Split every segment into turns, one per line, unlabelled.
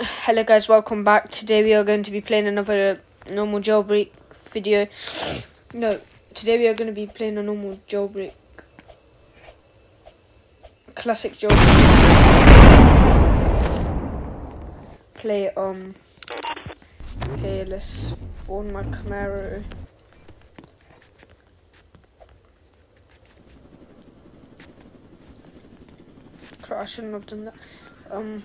Hello guys, welcome back. Today we are going to be playing another normal jailbreak video. No, today we are going to be playing a normal jailbreak. Classic jailbreak. Play, um... Okay, let's spawn my Camaro. I shouldn't have done that. Um...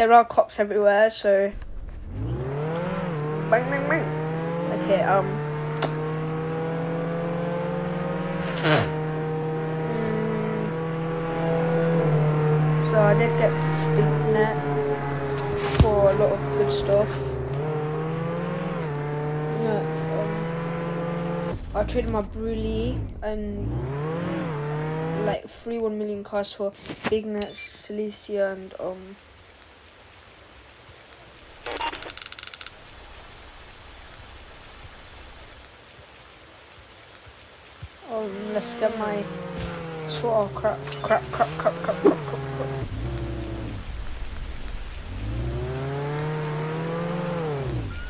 there are cops everywhere, so bang bang bang. Okay, um. So I did get big net for a lot of good stuff. No, um, I traded my Brulee and like three one million cars for big net, Silesia, and um. Oh, let's get my sort of crap, crap, crap, crap, crap, crap, crap, crap.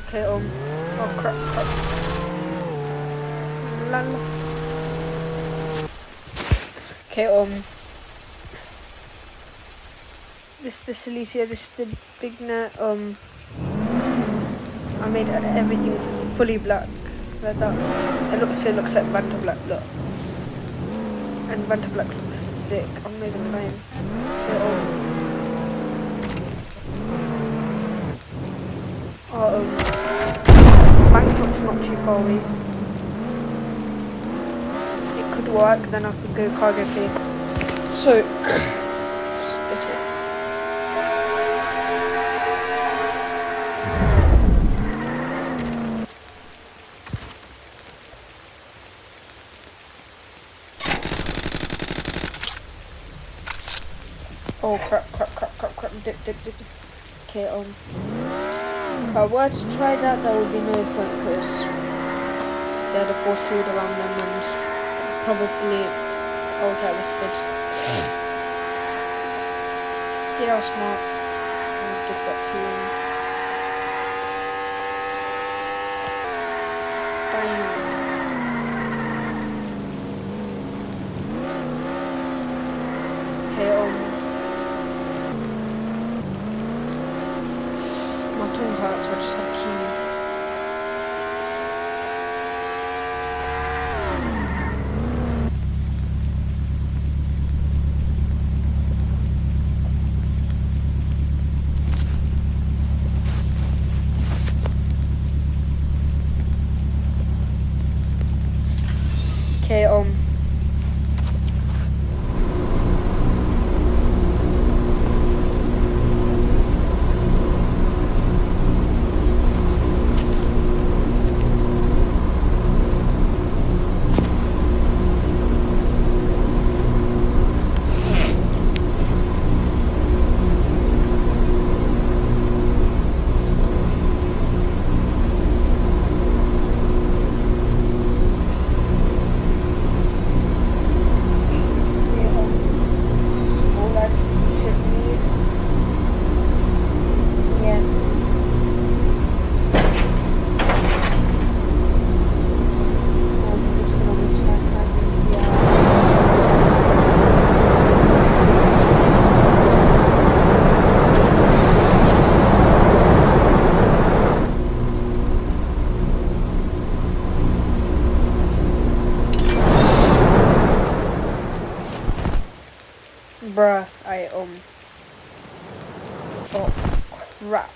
Okay, um, oh crap, crap. La, la. Okay, um, this the Silesia, this is the big net, um, I made everything fully black like that. It looks it looks like Vanta Black look. And Vanta Black looks sick. I'm not even lying. Oh, um, bank drop's not too far away. It could work, then I could go cargo pay. So, spit it. Oh crap, crap, crap, crap, crap, dip, dip, dip, dip. Okay, um, if I were to try that, there would be no point because they're the force field around them and probably I'll get arrested. yeah, smart. I'll give that to you. My tongue hurts, I just had chemo. Okay, um. Yeah, um, all that shit need. Yeah. I'm just gonna miss my time in the Yes. Bruh, I um. Oh crap.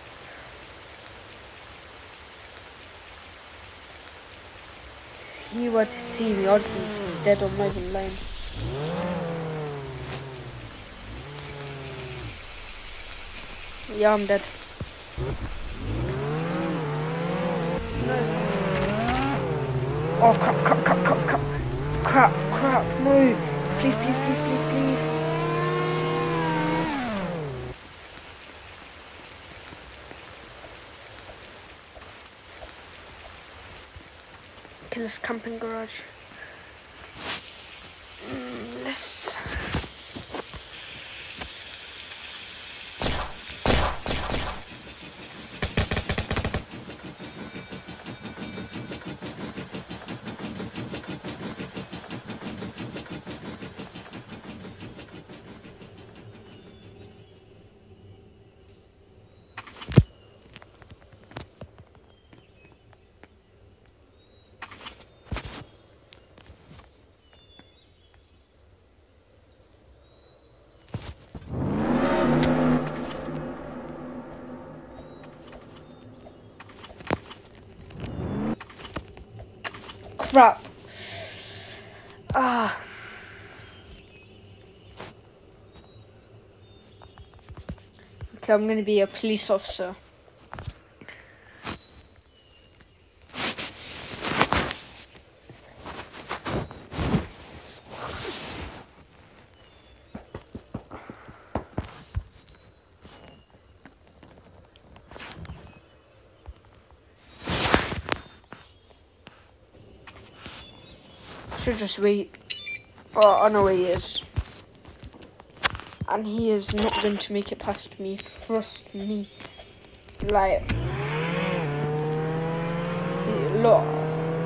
You were to see me, I'd be dead on my line. Yeah, I'm dead. No. Oh crap, crap, crap, crap, crap. Crap, crap, no. Please, please, please, please, please. Killer's camping garage. Mm, let's crap. Ah. Okay, I'm gonna be a police officer. Should just wait. Oh, I know he is. And he is not going to make it past me. Trust me. Like, look,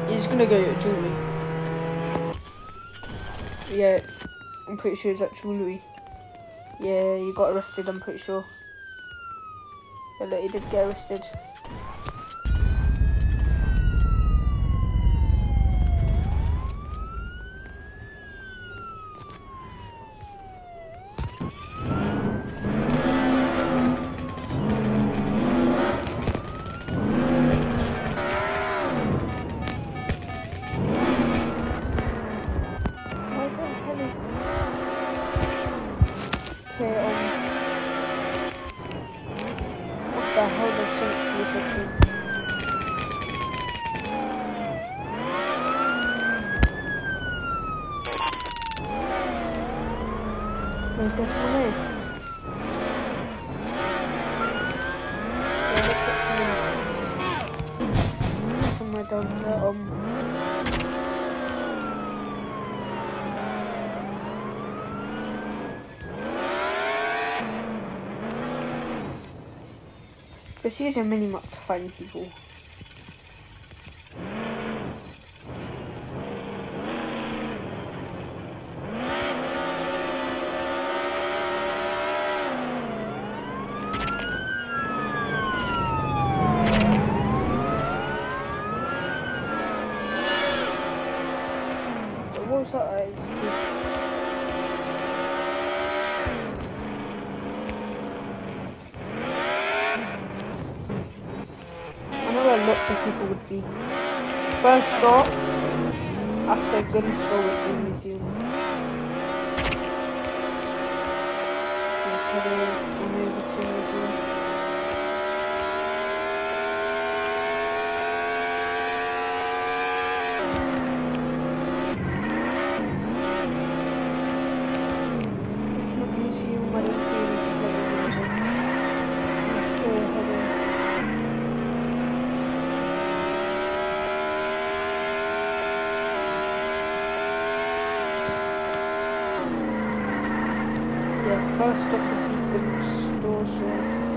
he's gonna go at jewelry. Yeah, I'm pretty sure he's at jewelry. Yeah, he got arrested. I'm pretty sure. Yeah, look, he did get arrested. This? Yeah, looks like someone's somewhere down there. Um. Just use a mini map to find people. I know where lots of people would be. First stop after gun store would be let's head over on over to museum. If not museum, I don't see anything like the The store heading. Yeah, first up would be the store, so